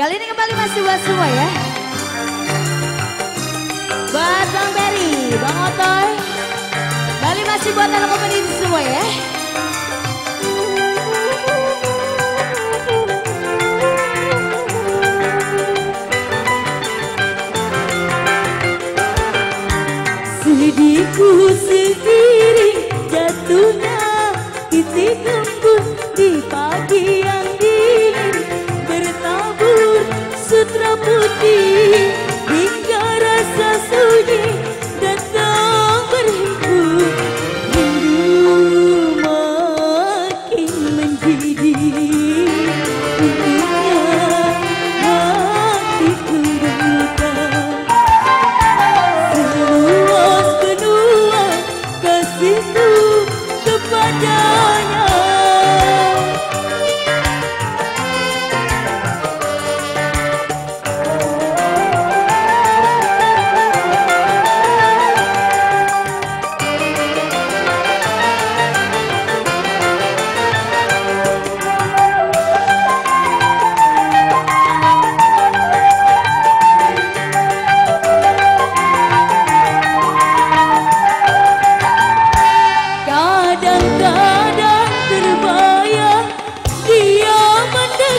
Kali ini kembali masih buat semua ya. Buat Bang Berry, Bang Otoy. Kali masih buat anak komunitas semua ya. Sedihku seiring jatuhnya titik embun di pagi 我的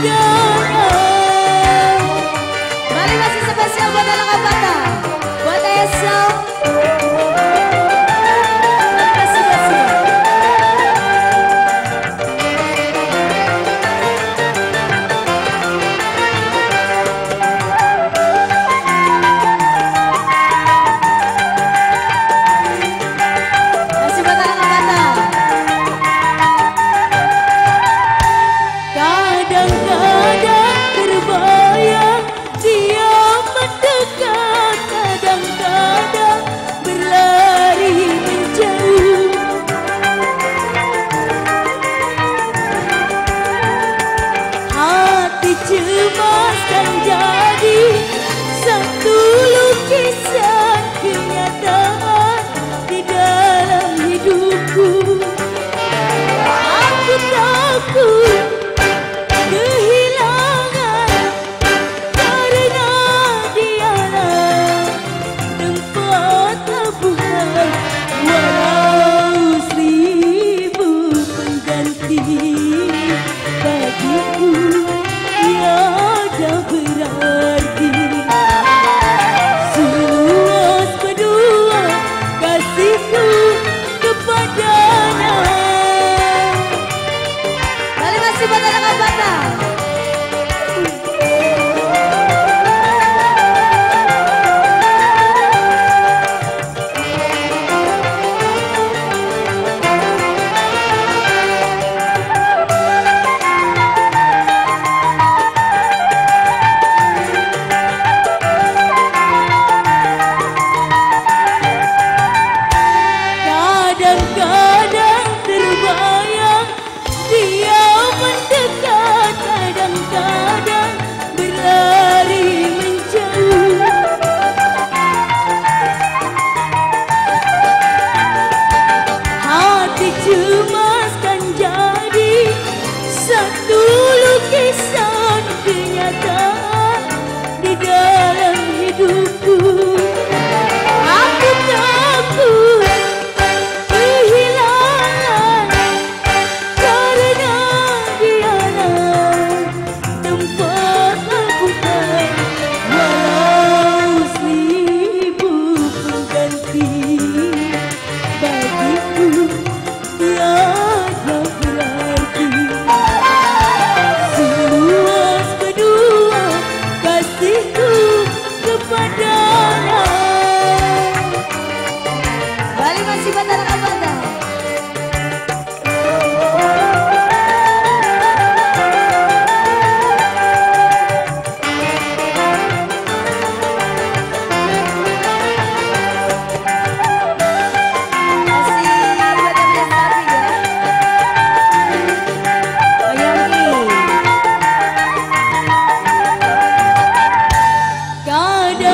Doa Balik masih spesial buat anak Abata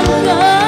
love.